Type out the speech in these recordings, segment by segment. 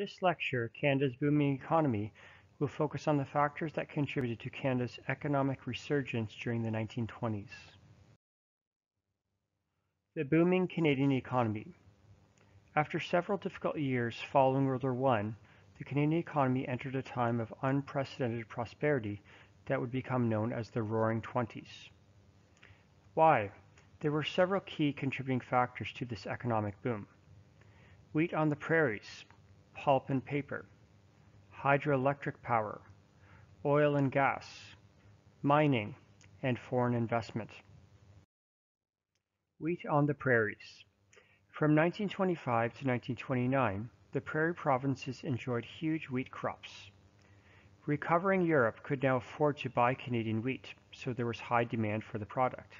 This lecture, Canada's Booming Economy, will focus on the factors that contributed to Canada's economic resurgence during the 1920s. The booming Canadian economy. After several difficult years following World War I, the Canadian economy entered a time of unprecedented prosperity that would become known as the Roaring Twenties. Why? There were several key contributing factors to this economic boom. Wheat on the prairies, pulp and paper, hydroelectric power, oil and gas, mining, and foreign investment. Wheat on the prairies. From 1925 to 1929, the prairie provinces enjoyed huge wheat crops. Recovering Europe could now afford to buy Canadian wheat, so there was high demand for the product.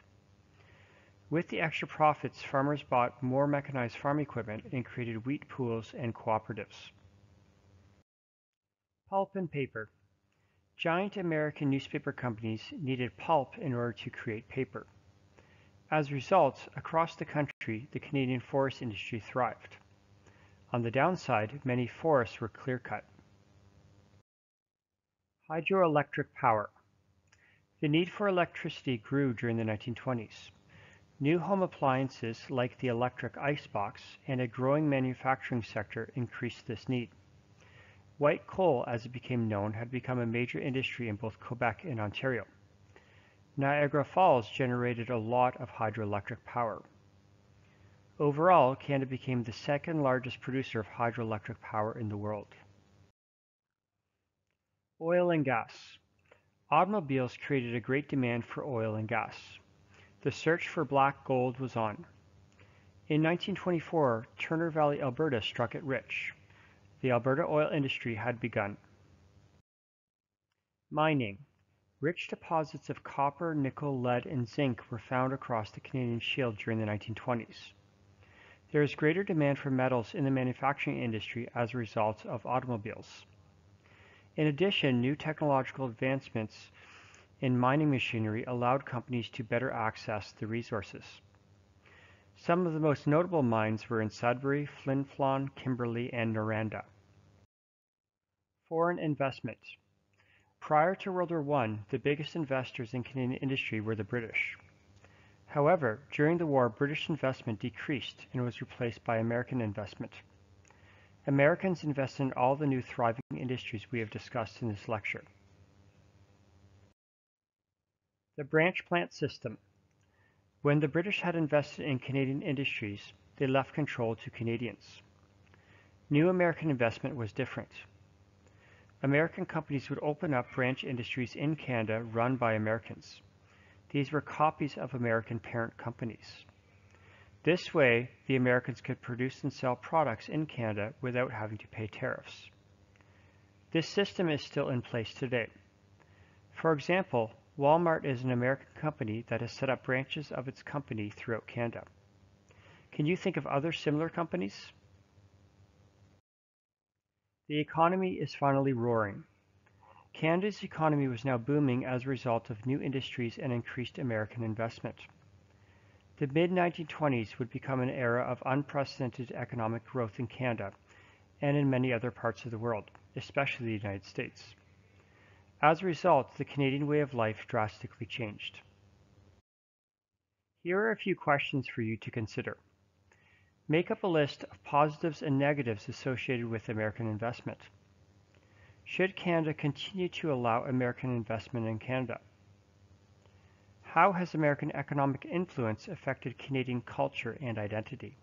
With the extra profits, farmers bought more mechanized farm equipment and created wheat pools and cooperatives. Pulp and paper. Giant American newspaper companies needed pulp in order to create paper. As a result, across the country, the Canadian forest industry thrived. On the downside, many forests were clear-cut. Hydroelectric power. The need for electricity grew during the 1920s. New home appliances like the electric icebox and a growing manufacturing sector increased this need. White coal, as it became known, had become a major industry in both Quebec and Ontario. Niagara Falls generated a lot of hydroelectric power. Overall, Canada became the second largest producer of hydroelectric power in the world. Oil and gas. Automobiles created a great demand for oil and gas. The search for black gold was on. In 1924, Turner Valley, Alberta struck it rich. The Alberta oil industry had begun. Mining. Rich deposits of copper, nickel, lead, and zinc were found across the Canadian Shield during the 1920s. There is greater demand for metals in the manufacturing industry as a result of automobiles. In addition, new technological advancements in mining machinery allowed companies to better access the resources. Some of the most notable mines were in Sudbury, Flin Flon, Kimberley, and Noranda. Foreign investment. Prior to World War I, the biggest investors in Canadian industry were the British. However, during the war, British investment decreased and was replaced by American investment. Americans invested in all the new thriving industries we have discussed in this lecture. The branch plant system. When the British had invested in Canadian industries, they left control to Canadians. New American investment was different. American companies would open up branch industries in Canada run by Americans. These were copies of American parent companies. This way, the Americans could produce and sell products in Canada without having to pay tariffs. This system is still in place today. For example, Walmart is an American company that has set up branches of its company throughout Canada. Can you think of other similar companies? The economy is finally roaring. Canada's economy was now booming as a result of new industries and increased American investment. The mid-1920s would become an era of unprecedented economic growth in Canada and in many other parts of the world, especially the United States. As a result, the Canadian way of life drastically changed. Here are a few questions for you to consider. Make up a list of positives and negatives associated with American investment. Should Canada continue to allow American investment in Canada? How has American economic influence affected Canadian culture and identity?